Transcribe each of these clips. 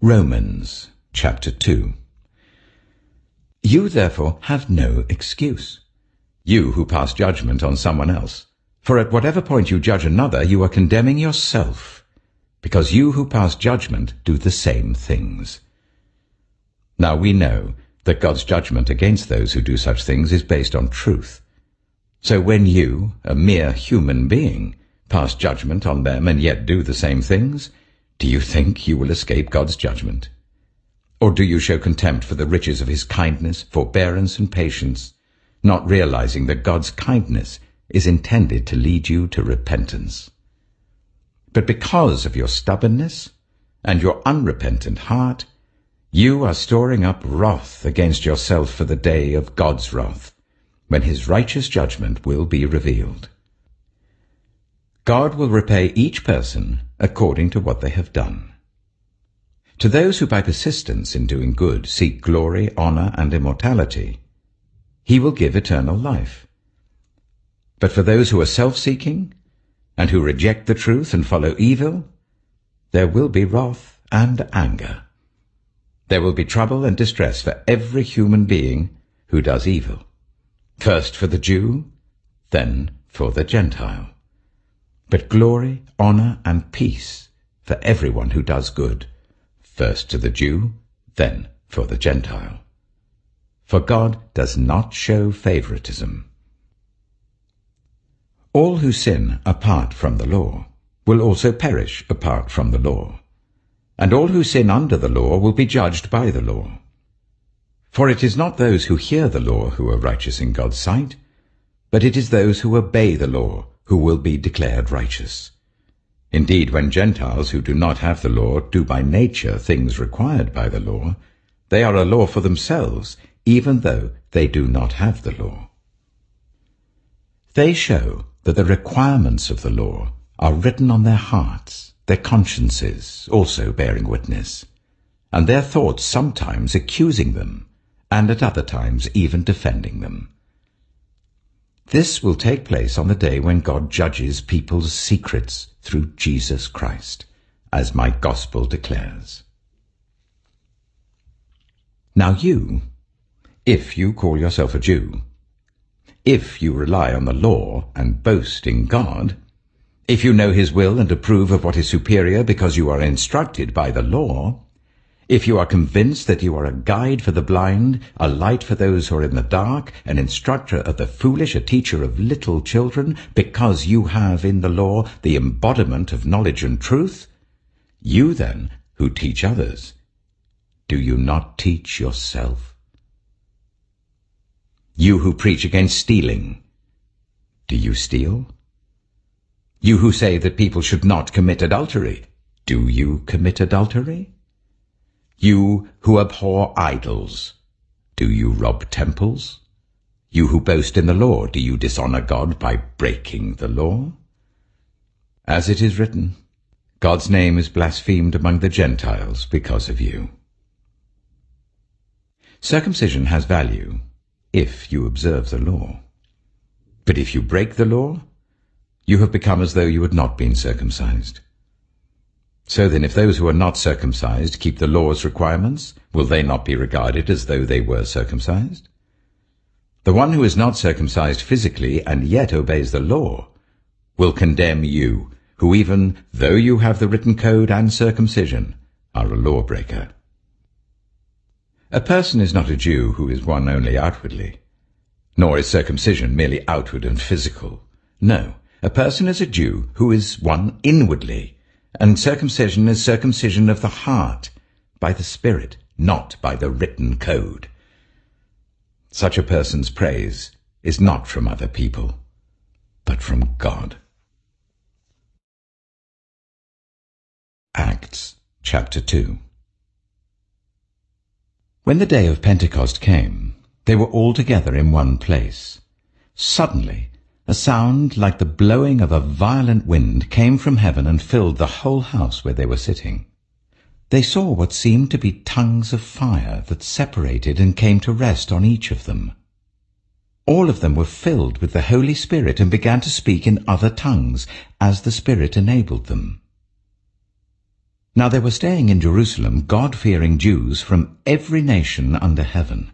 Romans chapter 2 You therefore have no excuse, you who pass judgment on someone else. For at whatever point you judge another, you are condemning yourself, because you who pass judgment do the same things. Now we know that God's judgment against those who do such things is based on truth. So when you, a mere human being, pass judgment on them and yet do the same things, do you think you will escape God's judgment? Or do you show contempt for the riches of his kindness, forbearance, and patience, not realizing that God's kindness is intended to lead you to repentance? But because of your stubbornness and your unrepentant heart, you are storing up wrath against yourself for the day of God's wrath, when his righteous judgment will be revealed. God will repay each person according to what they have done. To those who by persistence in doing good seek glory, honor, and immortality, he will give eternal life. But for those who are self-seeking and who reject the truth and follow evil, there will be wrath and anger. There will be trouble and distress for every human being who does evil. First for the Jew, then for the Gentile but glory, honor, and peace for everyone who does good, first to the Jew, then for the Gentile. For God does not show favoritism. All who sin apart from the law will also perish apart from the law, and all who sin under the law will be judged by the law. For it is not those who hear the law who are righteous in God's sight, but it is those who obey the law who will be declared righteous. Indeed, when Gentiles who do not have the law do by nature things required by the law, they are a law for themselves, even though they do not have the law. They show that the requirements of the law are written on their hearts, their consciences also bearing witness, and their thoughts sometimes accusing them, and at other times even defending them. This will take place on the day when God judges people's secrets through Jesus Christ, as my gospel declares. Now you, if you call yourself a Jew, if you rely on the law and boast in God, if you know his will and approve of what is superior because you are instructed by the law, if you are convinced that you are a guide for the blind, a light for those who are in the dark, an instructor of the foolish, a teacher of little children, because you have in the law the embodiment of knowledge and truth, you then, who teach others, do you not teach yourself? You who preach against stealing, do you steal? You who say that people should not commit adultery, do you commit adultery? You who abhor idols, do you rob temples? You who boast in the law, do you dishonor God by breaking the law? As it is written, God's name is blasphemed among the Gentiles because of you. Circumcision has value if you observe the law. But if you break the law, you have become as though you had not been circumcised. So then if those who are not circumcised keep the law's requirements, will they not be regarded as though they were circumcised? The one who is not circumcised physically and yet obeys the law will condemn you, who even though you have the written code and circumcision, are a lawbreaker. A person is not a Jew who is one only outwardly, nor is circumcision merely outward and physical. No, a person is a Jew who is one inwardly, and circumcision is circumcision of the heart, by the Spirit, not by the written code. Such a person's praise is not from other people, but from God. Acts chapter 2 When the day of Pentecost came, they were all together in one place. Suddenly a sound like the blowing of a violent wind came from heaven and filled the whole house where they were sitting. They saw what seemed to be tongues of fire that separated and came to rest on each of them. All of them were filled with the Holy Spirit and began to speak in other tongues as the Spirit enabled them. Now there were staying in Jerusalem God-fearing Jews from every nation under heaven.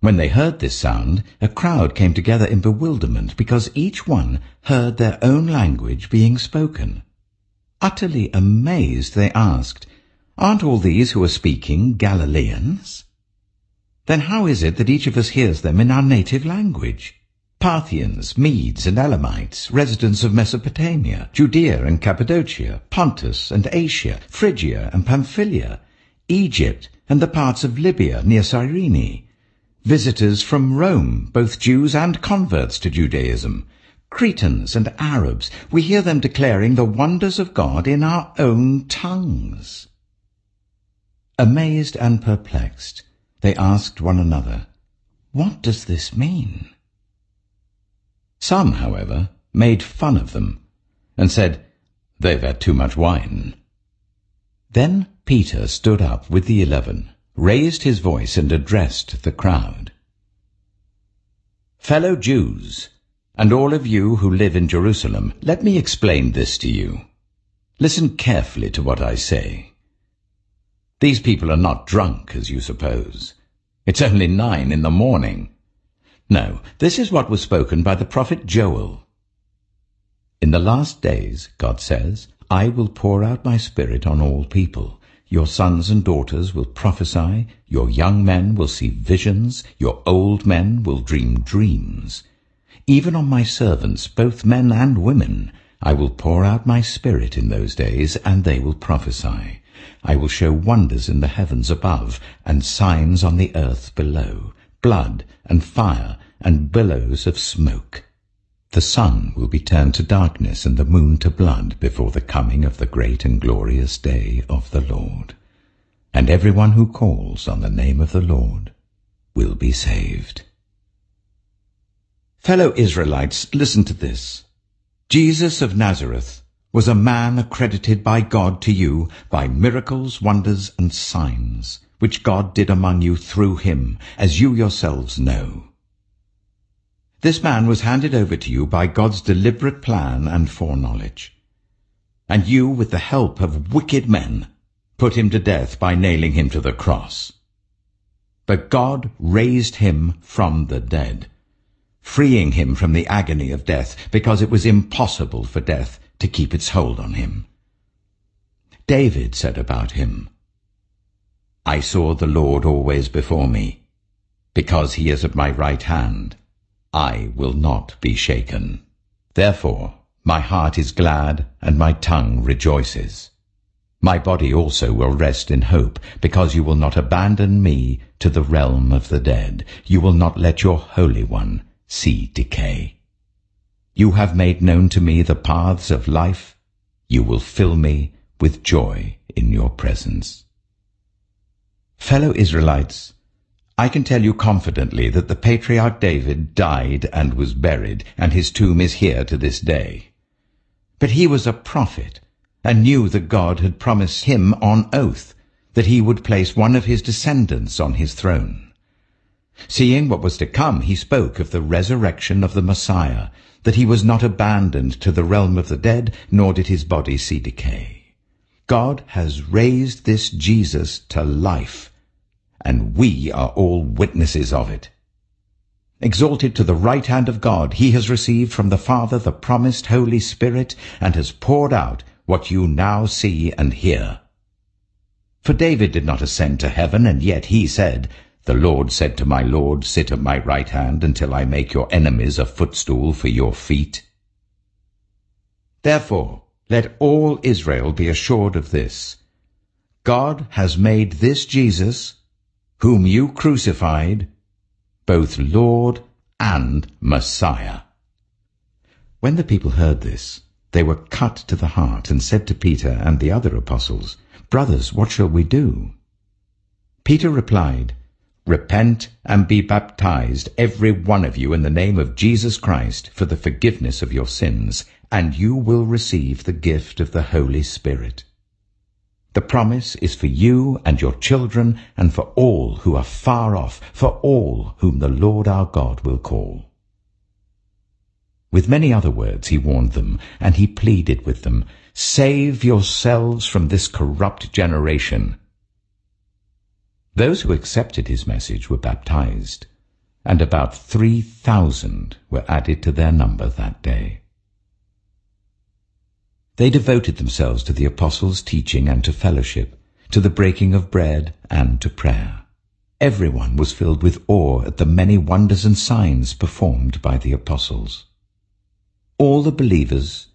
When they heard this sound, a crowd came together in bewilderment because each one heard their own language being spoken. Utterly amazed, they asked, Aren't all these who are speaking Galileans? Then how is it that each of us hears them in our native language? Parthians, Medes and Elamites, residents of Mesopotamia, Judea and Cappadocia, Pontus and Asia, Phrygia and Pamphylia, Egypt and the parts of Libya near Cyrene, visitors from Rome, both Jews and converts to Judaism, Cretans and Arabs, we hear them declaring the wonders of God in our own tongues. Amazed and perplexed, they asked one another, What does this mean? Some, however, made fun of them and said, They've had too much wine. Then Peter stood up with the eleven, raised his voice and addressed the crowd. Fellow Jews, and all of you who live in Jerusalem, let me explain this to you. Listen carefully to what I say. These people are not drunk, as you suppose. It's only nine in the morning. No, this is what was spoken by the prophet Joel. In the last days, God says, I will pour out my spirit on all people. Your sons and daughters will prophesy, your young men will see visions, your old men will dream dreams. Even on my servants, both men and women, I will pour out my spirit in those days, and they will prophesy. I will show wonders in the heavens above, and signs on the earth below blood and fire and billows of smoke. The sun will be turned to darkness and the moon to blood before the coming of the great and glorious day of the Lord. And everyone who calls on the name of the Lord will be saved. Fellow Israelites, listen to this. Jesus of Nazareth was a man accredited by God to you by miracles, wonders, and signs which God did among you through him, as you yourselves know. This man was handed over to you by God's deliberate plan and foreknowledge. And you, with the help of wicked men, put him to death by nailing him to the cross. But God raised him from the dead, freeing him from the agony of death, because it was impossible for death to keep its hold on him. David said about him, I saw the Lord always before me. Because he is at my right hand, I will not be shaken. Therefore my heart is glad, and my tongue rejoices. My body also will rest in hope, because you will not abandon me to the realm of the dead. You will not let your Holy One see decay. You have made known to me the paths of life. You will fill me with joy in your presence. Fellow Israelites, I can tell you confidently that the patriarch David died and was buried, and his tomb is here to this day. But he was a prophet, and knew that God had promised him on oath that he would place one of his descendants on his throne. Seeing what was to come, he spoke of the resurrection of the Messiah, that he was not abandoned to the realm of the dead, nor did his body see decay. God has raised this Jesus to life, and we are all witnesses of it. Exalted to the right hand of God, he has received from the Father the promised Holy Spirit and has poured out what you now see and hear. For David did not ascend to heaven, and yet he said, The Lord said to my Lord, Sit at my right hand until I make your enemies a footstool for your feet. Therefore, let all Israel be assured of this. God has made this Jesus, whom you crucified, both Lord and Messiah. When the people heard this, they were cut to the heart and said to Peter and the other apostles, Brothers, what shall we do? Peter replied, Repent and be baptized, every one of you, in the name of Jesus Christ, for the forgiveness of your sins, and you will receive the gift of the Holy Spirit. The promise is for you and your children and for all who are far off, for all whom the Lord our God will call. With many other words he warned them, and he pleaded with them, Save yourselves from this corrupt generation. Those who accepted his message were baptized, and about 3,000 were added to their number that day. They devoted themselves to the apostles' teaching and to fellowship, to the breaking of bread and to prayer. Everyone was filled with awe at the many wonders and signs performed by the apostles. All the believers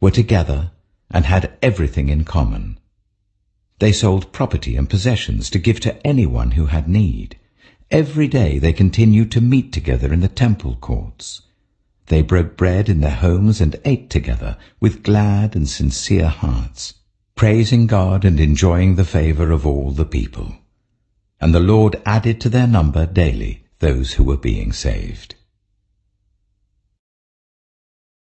were together and had everything in common. They sold property and possessions to give to anyone who had need. Every day they continued to meet together in the temple courts. They broke bread in their homes and ate together with glad and sincere hearts, praising God and enjoying the favor of all the people. And the Lord added to their number daily those who were being saved.